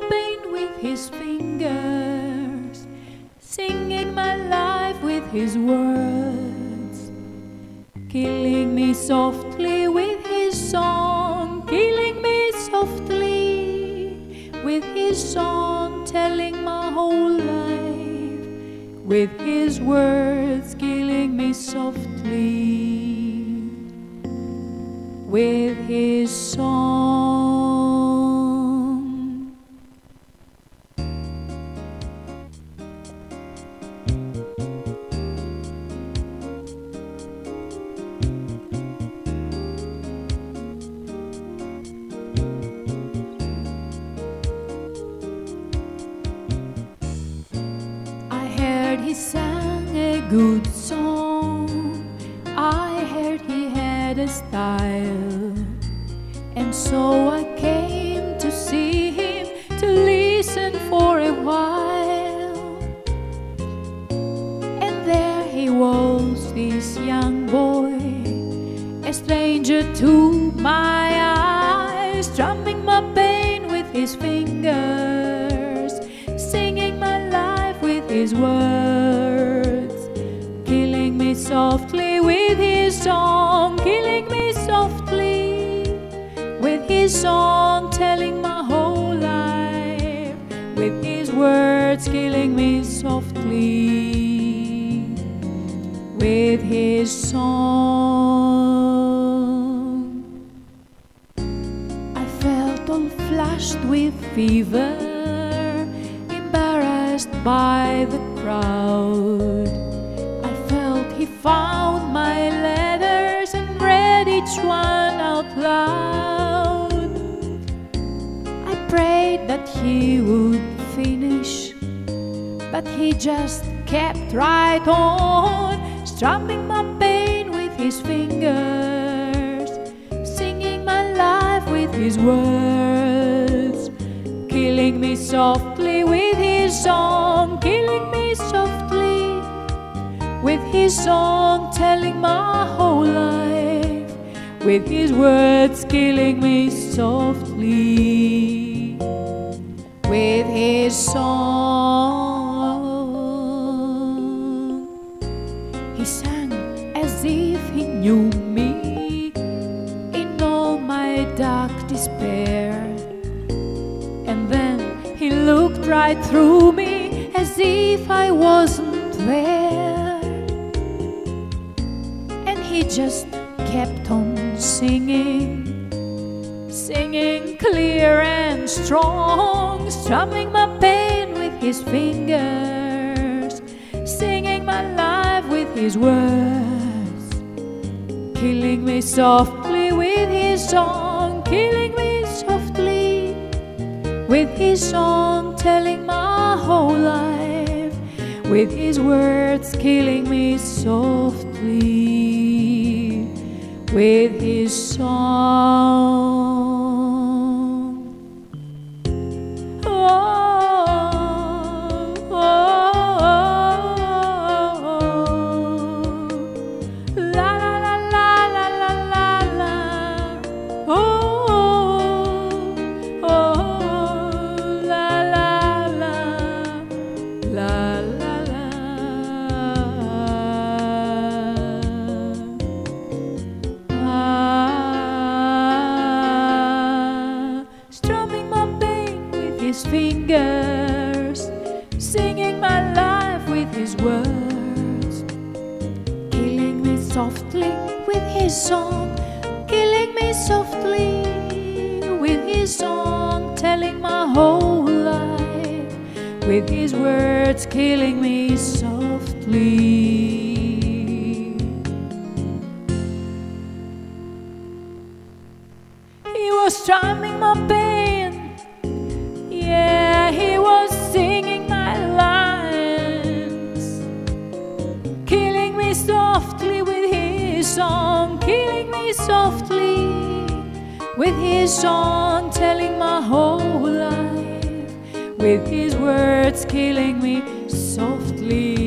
pain with his fingers, singing my life with his words, killing me softly with his song, killing me softly with his song, telling my whole life with his words, killing me softly with his song. He sang a good song. I heard he had a style. And so I came to see him to listen for a while. And there he was, this young boy, a stranger to my eyes, strumming my pain with his fingers, singing my life with his words, softly with his song, killing me softly with his song, telling my whole life with his words, killing me softly with his song. I felt all flushed with fever, embarrassed by the crowd. He found my letters and read each one out loud. I prayed that he would finish, but he just kept right on, strumming my pain with his fingers, singing my life with his words, killing me softly with his song, killing me softly his song, telling my whole life, with his words, killing me softly with his song. He sang as if he knew me in all my dark despair. And then he looked right through me as if I wasn't there. He just kept on singing singing clear and strong, strumming my pain with his fingers, singing my life with his words, killing me softly with his song, killing me softly with his song, telling my whole life with his words, killing me softly with his song. Softly with his song, killing me softly with his song, telling my whole life with his words, killing me softly. Killing me softly with his song. Telling my whole life with his words. Killing me softly